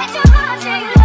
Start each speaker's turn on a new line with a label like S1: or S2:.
S1: Let your heart take